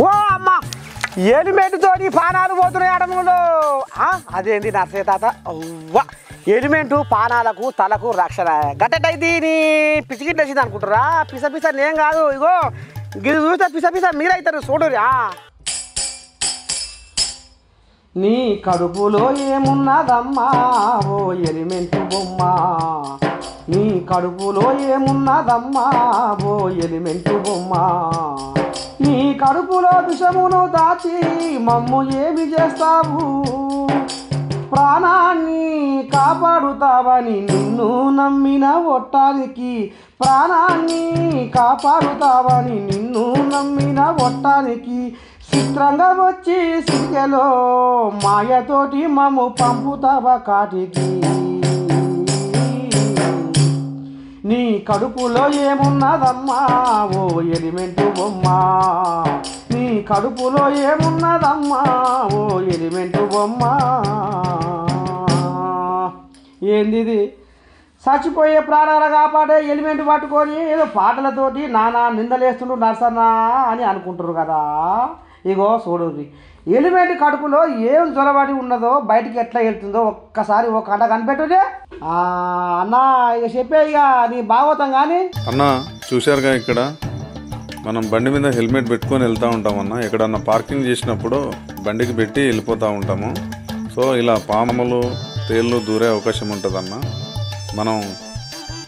ఓ అమ్మ! ఎలిమెంట్తోని పానాలు పోతున్నాయి అడములో ఆ, అదేంది నర్సే తాత? అవ్వ! ఎలిమెంట్ పానాలకు తలకు రక్షణ. గట్టయితే నీ పిసికిట్ వేసింది అనుకుంటారా పిస పిస నేను కాదు ఇగో. గిరి చూస్తే పిస పిస మీరైతారు చూడురి నీ కడుపులో ఏమున్నదమ్మా? ఓ ఎలిమెంటు బొమ్మ. కడుపులో ఏమున్నదమ్మా? ఓ ఎలిమెంటు బొమ్మ. నీ కడుపులో విషమును దాచి మమ్ము ఏమి చేస్తావు? ప్రాణాన్ని కాపాడుతావని నిన్ను నమ్మిన ఒట్టానికి. ప్రాణాన్ని కాపాడుతావని నిన్ను నమ్మిన ఒట్టానికి. చిత్రంగా వచ్చి సిరికెలో మాయతోటి మమ్ము పంపుతావా కాటికి? కడుపులో ఏమున్నదమ్మా? ఓ ఎలిమెంటు బొమ్మ. నీ కడుపులో ఏమున్నదమ్మా? ఓ ఎలిమెంటు బొమ్మ. ఏందిది? చచ్చిపోయే ప్రాణాలు కాపాడే ఎలిమెంట్ పట్టుకొని ఏదో పాటలతోటి నానా నిందలేస్తుండు నర్సన్నా అని అనుకుంటారు కదా. ఇగో చూడుర్రి. ఎలిమెంట్ కడుపులో ఏం జ్వరబడి ఉన్నదో బయటికి ఎట్లా వెళ్తుందో ఒక్కసారి ఒక గంట కనిపెట్టుదే అన్నా ఇక చెప్పే ఇక నీ భాగవతం కానీ అన్నా చూశారుగా ఇక్కడ? మనం బండి మీద హెల్మెట్ పెట్టుకొని వెళ్తూ ఉంటామన్నా ఎక్కడన్నా పార్కింగ్ చేసినప్పుడు బండికి పెట్టి వెళ్ళిపోతూ ఉంటాము. సో ఇలా పాములు తేళ్ళు దూరే అవకాశం ఉంటుందన్నా మనం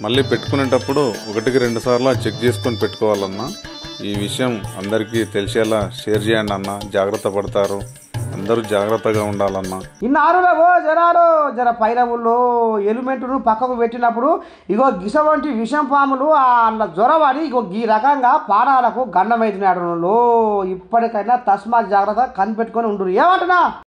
మళ్ళీ పెట్టుకునేటప్పుడు ఒకటికి రెండు సార్లు చెక్ చేసుకొని పెట్టుకోవాలన్నా. ఈ విషయం అందరికీ తెలిసేలా షేర్ చేయండి అన్న. జాగ్రత్త పడతారు. అందరూ జాగ్రత్తగా ఉండాలన్న. ఇన్నారులో ఓ జనాలు జర పైరవుల్లో ఎలిమెంట్ను పక్కకు పెట్టినప్పుడు ఇగో గిస వంటి విషం పాములు అలా జ్వరవాడి ఇగో ఈ రకంగా పానాలకు గండమైతున్నాడు ఇప్పటికైనా తస్మాత్ జాగ్రత్త కనిపెట్టుకొని ఉండు ఏమంటున్నా?